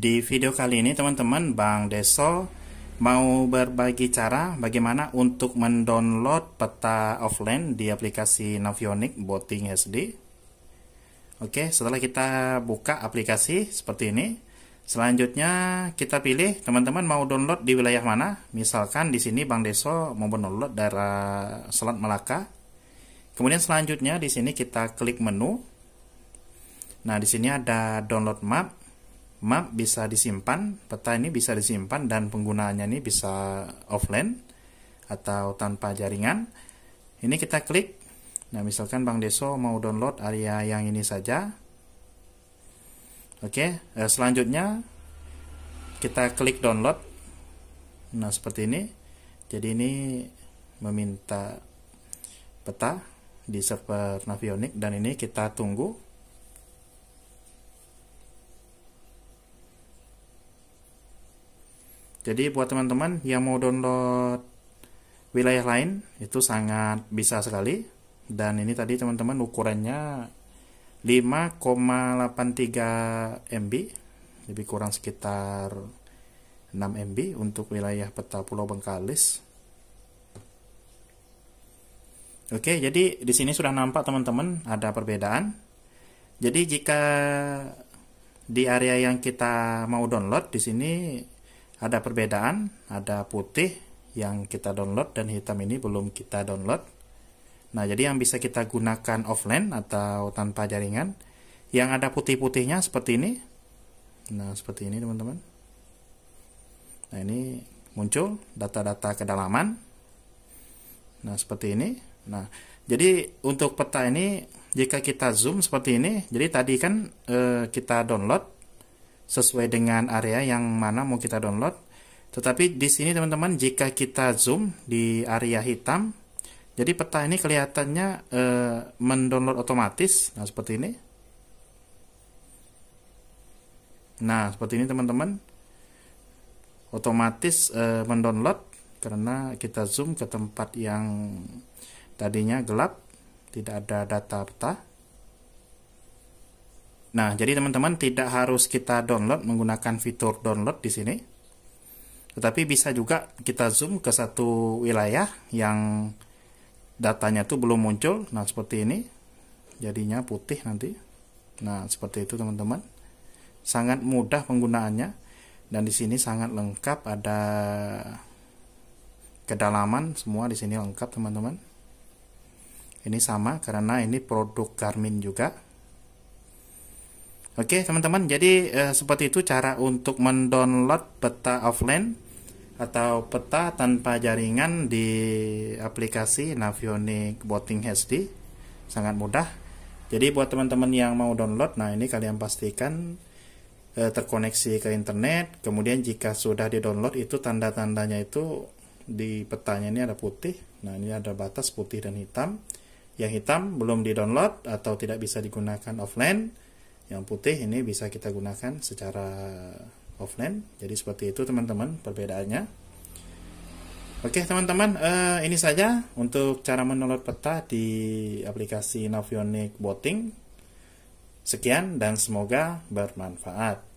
Di video kali ini teman-teman Bang Deso mau berbagi cara bagaimana untuk mendownload peta offline di aplikasi Navionic Boating HD. Oke, setelah kita buka aplikasi seperti ini, selanjutnya kita pilih teman-teman mau download di wilayah mana. Misalkan di sini Bang Deso mau download daerah Selat Melaka. Kemudian selanjutnya di sini kita klik menu. Nah, di sini ada download map map bisa disimpan, peta ini bisa disimpan dan penggunaannya ini bisa offline atau tanpa jaringan. Ini kita klik. Nah, misalkan Bang Deso mau download area yang ini saja. Oke, eh, selanjutnya kita klik download. Nah, seperti ini. Jadi ini meminta peta di server Navionic dan ini kita tunggu Jadi buat teman-teman yang mau download wilayah lain itu sangat bisa sekali dan ini tadi teman-teman ukurannya 5,83 MB lebih kurang sekitar 6 MB untuk wilayah peta Pulau Bengkalis. Oke, jadi di sini sudah nampak teman-teman ada perbedaan. Jadi jika di area yang kita mau download di sini ada perbedaan, ada putih yang kita download dan hitam ini belum kita download. Nah, jadi yang bisa kita gunakan offline atau tanpa jaringan, yang ada putih-putihnya seperti ini. Nah, seperti ini teman-teman. Nah, ini muncul data-data kedalaman. Nah, seperti ini. Nah, jadi untuk peta ini jika kita zoom seperti ini, jadi tadi kan eh, kita download sesuai dengan area yang mana mau kita download. Tetapi di sini teman-teman jika kita zoom di area hitam, jadi peta ini kelihatannya e, mendownload otomatis. Nah, seperti ini. Nah, seperti ini teman-teman. Otomatis e, mendownload karena kita zoom ke tempat yang tadinya gelap, tidak ada data peta. Nah, jadi teman-teman tidak harus kita download menggunakan fitur download di sini. Tetapi bisa juga kita zoom ke satu wilayah yang datanya itu belum muncul. Nah, seperti ini. Jadinya putih nanti. Nah, seperti itu teman-teman. Sangat mudah penggunaannya dan di sini sangat lengkap ada kedalaman semua di sini lengkap teman-teman. Ini sama karena ini produk Garmin juga Oke teman-teman, jadi eh, seperti itu cara untuk mendownload peta offline atau peta tanpa jaringan di aplikasi Navionic Boating HD. Sangat mudah. Jadi buat teman-teman yang mau download, nah ini kalian pastikan eh, terkoneksi ke internet. Kemudian jika sudah di-download itu tanda-tandanya itu di petanya ini ada putih. Nah ini ada batas putih dan hitam. Yang hitam belum di-download atau tidak bisa digunakan offline yang putih ini bisa kita gunakan secara offline. Jadi seperti itu teman-teman perbedaannya. Oke teman-teman uh, ini saja untuk cara mendownload peta di aplikasi Navionic Boating. Sekian dan semoga bermanfaat